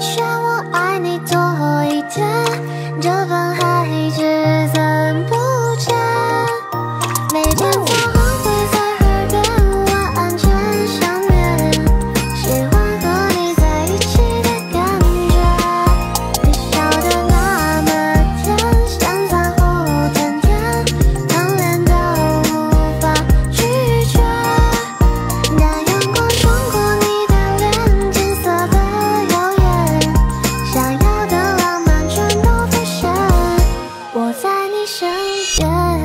想我爱你多一点这份爱想见。